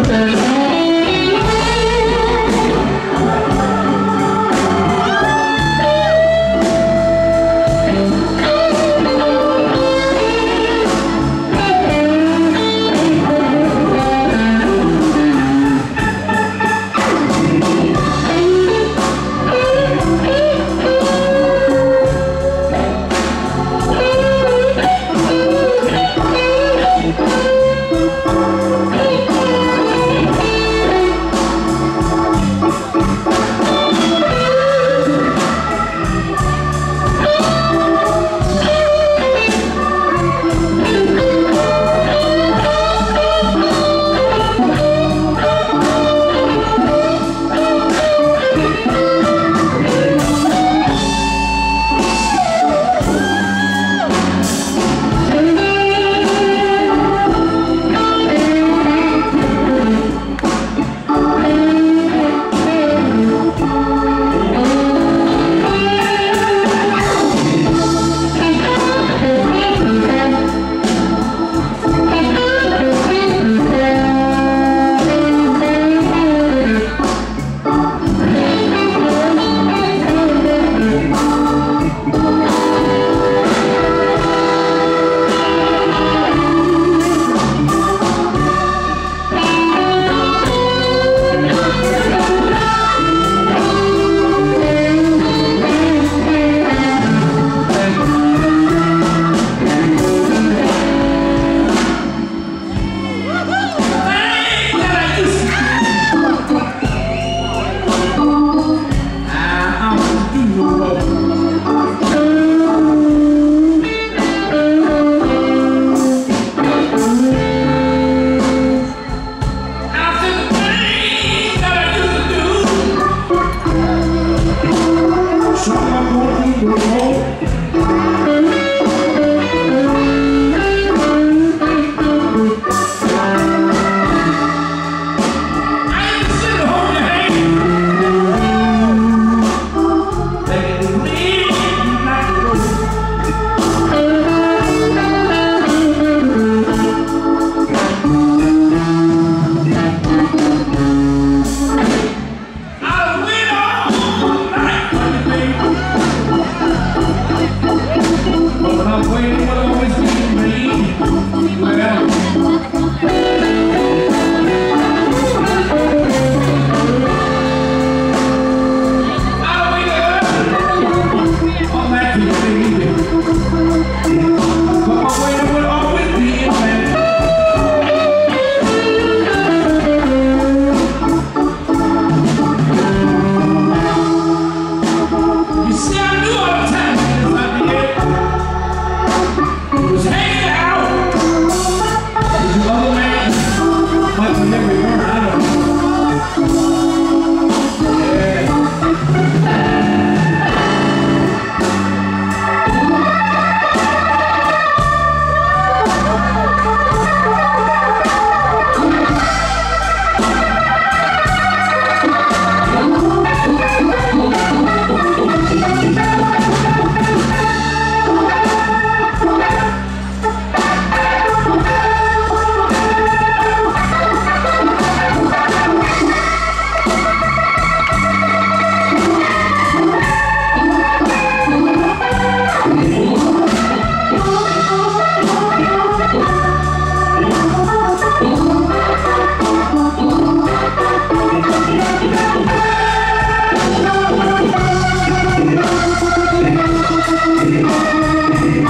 was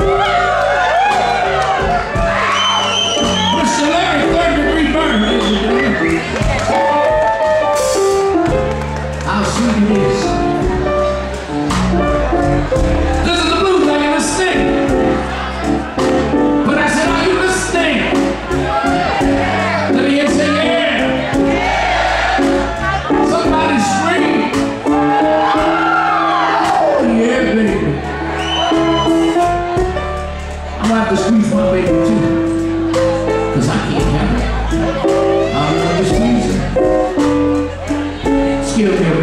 Yeah! Thank you.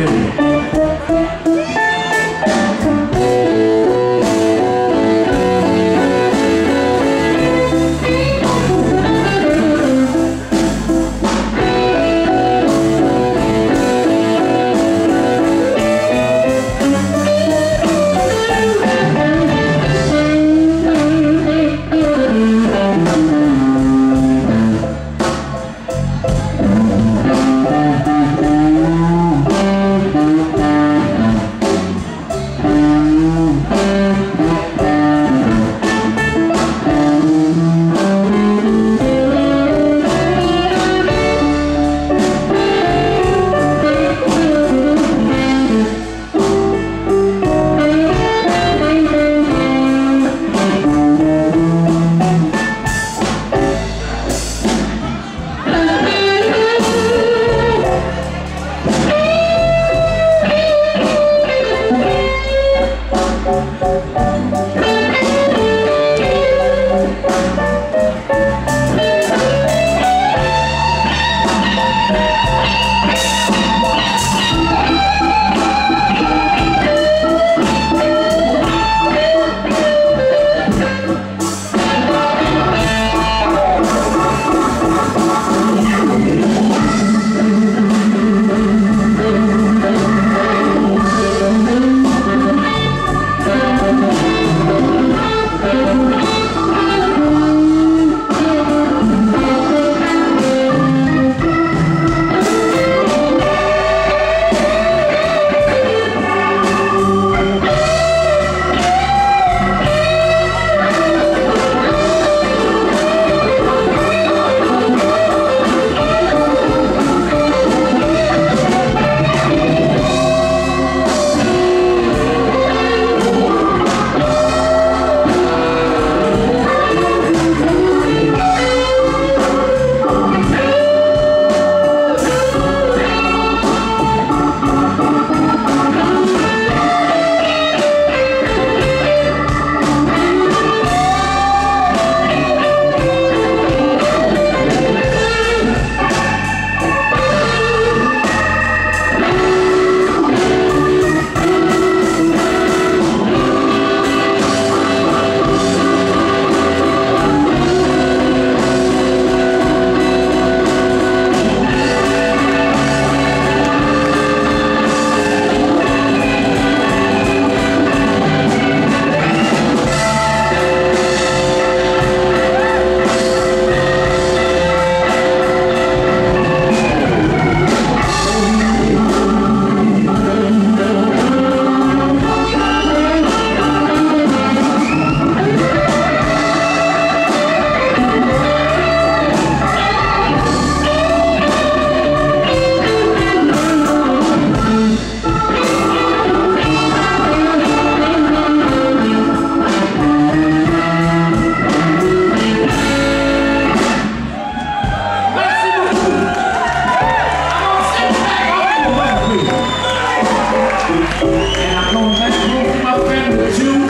on, let's move up and you.